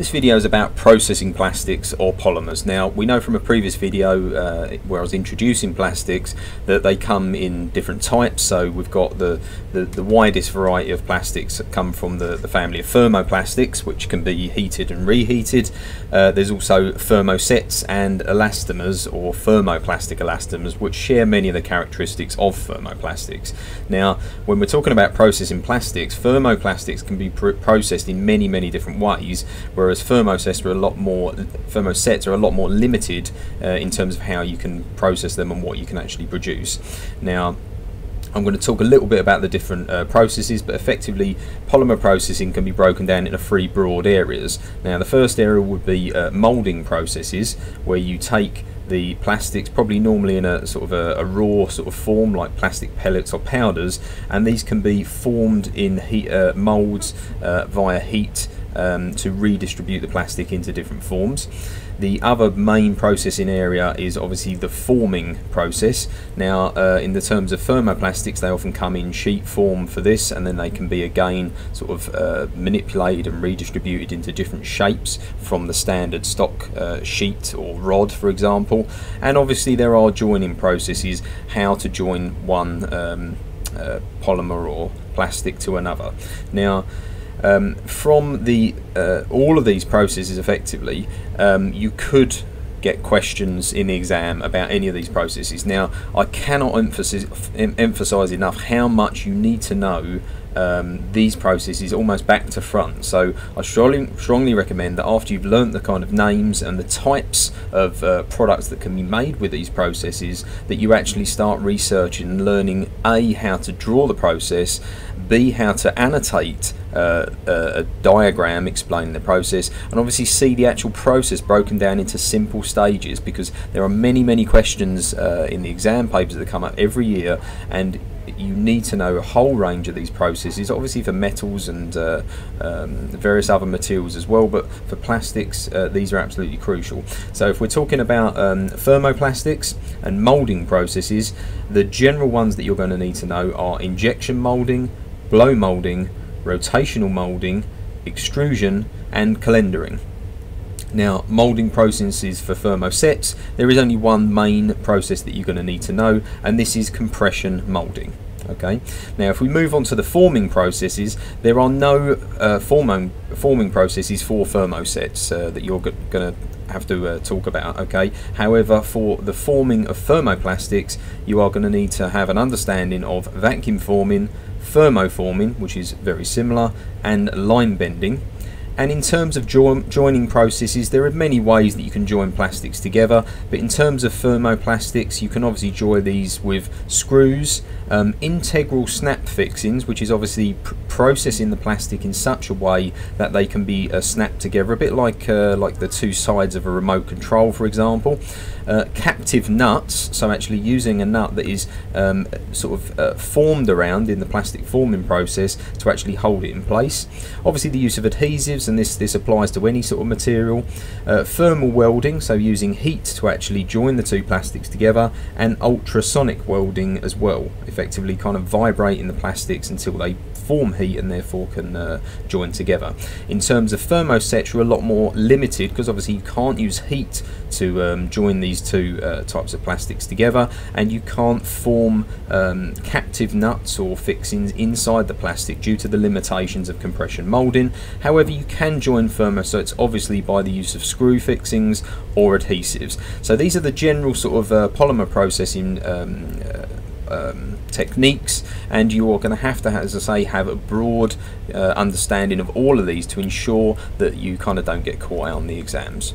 This video is about processing plastics or polymers. Now we know from a previous video uh, where I was introducing plastics that they come in different types. So we've got the, the, the widest variety of plastics that come from the, the family of thermoplastics which can be heated and reheated. Uh, there's also thermosets and elastomers or thermoplastic elastomers which share many of the characteristics of thermoplastics. Now when we're talking about processing plastics, thermoplastics can be pr processed in many many different ways whereas whereas thermosets are a lot more thermosets are a lot more limited uh, in terms of how you can process them and what you can actually produce. Now, I'm going to talk a little bit about the different uh, processes, but effectively polymer processing can be broken down into three broad areas. Now the first area would be uh, moulding processes, where you take the plastics, probably normally in a sort of a, a, raw sort of form like plastic pellets or powders, and these can be formed in heat, uh, moulds uh, via heat um, to redistribute the plastic into different forms. The other main processing area is obviously the forming process. Now, uh, in the terms of thermoplastics, they often come in sheet form for this, and then they can be again sort of uh, manipulated and redistributed into different shapes from the standard stock uh, sheet or rod, for example. And obviously, there are joining processes, how to join one um, uh, polymer or plastic to another. Now, um, from the uh, all of these processes effectively um, you could get questions in the exam about any of these processes. Now I cannot emphasize, emphasize enough how much you need to know um, these processes almost back to front. So I strongly, strongly recommend that after you've learnt the kind of names and the types of uh, products that can be made with these processes, that you actually start researching and learning A, how to draw the process, B, how to annotate uh, a, diagram explaining the process, and obviously see the actual process broken down into simple stages because there are many, many questions uh, in the exam papers that come up every year, and you need to know a whole range of these processes, obviously for metals and uh, um, various other materials as well, but for plastics, uh, these are absolutely crucial. So if we're talking about um, thermoplastics and moulding processes, the general ones that you're going to need to know are injection moulding, blow moulding, rotational moulding, extrusion, and calendering. Now, moulding processes for thermosets, there is only one main process that you're going to need to know, and this is compression moulding. Okay. Now, if we move on to the forming processes, there are no uh, forming forming processes for thermosets uh, that you're going to have to uh, talk about. Okay. However, for the forming of thermoplastics, you are going to need to have an understanding of vacuum forming, thermoforming, which is very similar, and line bending. And in terms of jo joining processes, there are many ways that you can join plastics together, but in terms of thermoplastics, you can obviously join these with screws, um, integral snap fixings, which is obviously pr processing the plastic in such a way that they can be uh, snapped together, a bit like uh, like the two sides of a remote control, for example. Uh, captive nuts, so actually using a nut that is um, sort of uh, formed around in the plastic forming process to actually hold it in place. Obviously the use of adhesives, and this, this applies to any sort of material. Uh, thermal welding, so using heat to actually join the two plastics together, and ultrasonic welding as well, effectively kind of vibrating the plastics until they form heat and therefore can uh, join together. In terms of thermosets, you're a lot more limited because obviously you can't use heat to um, join these two uh, types of plastics together and you can't form um, captive nuts or fixings inside the plastic due to the limitations of compression moulding. However, you can join firmer, so it's obviously by the use of screw fixings or adhesives. So these are the general sort of uh, polymer processing um, uh, um, techniques and you are going to have to as I say have a broad uh, understanding of all of these to ensure that you kind of don't get caught out on the exams